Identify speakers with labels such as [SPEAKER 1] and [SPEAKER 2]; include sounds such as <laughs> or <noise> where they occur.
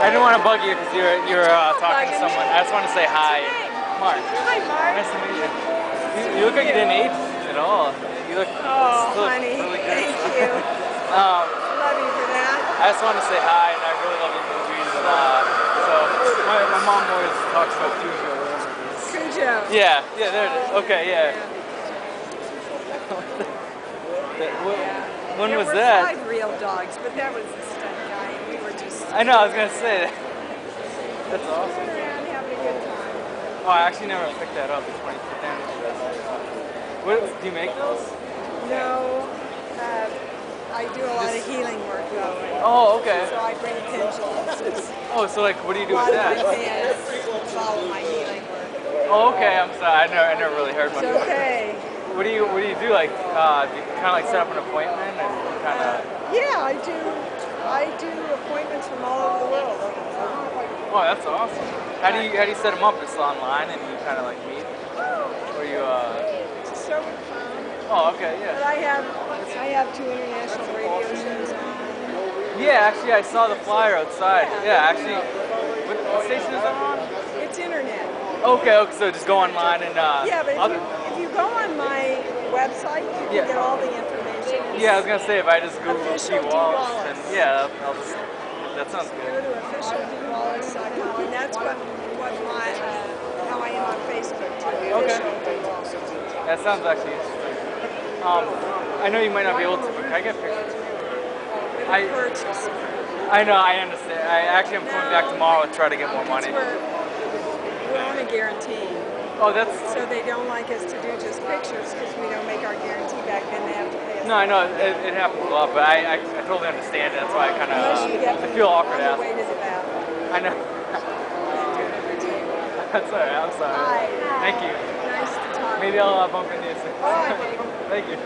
[SPEAKER 1] I didn't want to bug you because you're you're uh, talking to someone. I just want to say hi, Mark.
[SPEAKER 2] Hi, Mark.
[SPEAKER 1] Nice to meet you. You, you look like you didn't age at all. You look
[SPEAKER 2] Oh,
[SPEAKER 1] still
[SPEAKER 2] honey,
[SPEAKER 1] really good. <laughs>
[SPEAKER 2] thank you. <laughs>
[SPEAKER 1] Um,
[SPEAKER 2] Love you for that.
[SPEAKER 1] I just want to say hi, and I really love your movies. Uh, so my, my mom always talks about Cujo. whatever it is.
[SPEAKER 2] Cujo.
[SPEAKER 1] Yeah, yeah, there it is. Okay, yeah. <laughs> Wh- When
[SPEAKER 2] there
[SPEAKER 1] was
[SPEAKER 2] were
[SPEAKER 1] that?
[SPEAKER 2] five real dogs, but that was the stunt guy, and we were just
[SPEAKER 1] I know, I was gonna say that. That's awesome.
[SPEAKER 2] around having a good time.
[SPEAKER 1] Oh, I actually never picked that up. It's 20 down. What, do you make those?
[SPEAKER 2] No, uh, I do a lot of healing work though.
[SPEAKER 1] Oh, okay.
[SPEAKER 2] So I bring pendulums.
[SPEAKER 1] Oh, so like, what do you
[SPEAKER 2] A
[SPEAKER 1] do
[SPEAKER 2] lot
[SPEAKER 1] with
[SPEAKER 2] of my
[SPEAKER 1] that?
[SPEAKER 2] fans follow my healing work.
[SPEAKER 1] Oh, okay. I'm sorry. I never, I never really heard much.
[SPEAKER 2] It's okay.
[SPEAKER 1] What do you, what do you do? Like, uh, do you kind of like set up an appointment and kind of?
[SPEAKER 2] Yeah, I do. I do appointments from all over the world.
[SPEAKER 1] Oh, that's awesome. How do you, how do you set them up? Just online and you kind of like meet, or you? Uh...
[SPEAKER 2] It's so fun.
[SPEAKER 1] Oh, okay, yeah. But.
[SPEAKER 2] I have I have two international radio shows on.
[SPEAKER 1] Yeah, actually, I saw the flyer outside. Yeah, actually, what, what station is it on?
[SPEAKER 2] It's internet.
[SPEAKER 1] Okay, okay. So just go online and. Uh,
[SPEAKER 2] Yeah, but if you, if you go on my website, you can
[SPEAKER 1] Yeah.
[SPEAKER 2] get all the information.
[SPEAKER 1] Yeah, I was gonna say if I just Google
[SPEAKER 2] Official Dee
[SPEAKER 1] Wallace, yeah, I'll, just, that sounds
[SPEAKER 2] Go
[SPEAKER 1] good.
[SPEAKER 2] to officialdeewallace.com, and that's what what my uh, how I am on Facebook too.
[SPEAKER 1] Okay.
[SPEAKER 2] Official Dee Wallace.
[SPEAKER 1] That sounds actually interesting. Um, I know you might not be able to, but can I get pictures? I-
[SPEAKER 2] purchase.
[SPEAKER 1] I know, I understand. I actually am coming back tomorrow to try to get more money.
[SPEAKER 2] We're, we're on a guarantee.
[SPEAKER 1] Oh, that's
[SPEAKER 2] So they don't like us to do just pictures because we don't make our guarantee back, then they have to pay us.
[SPEAKER 1] No, I know it, it happens a lot, but I, I, I totally understand it. That's why I kind of
[SPEAKER 2] get
[SPEAKER 1] I feel awkward asking.
[SPEAKER 2] way to the bathroom.
[SPEAKER 1] I know. <laughs> That's alright. I'm sorry.
[SPEAKER 2] Hi.
[SPEAKER 1] Thank you.
[SPEAKER 2] Nice to talk.
[SPEAKER 1] Maybe I'll uh, bump into you soon.
[SPEAKER 2] All right, baby.
[SPEAKER 1] Thank you.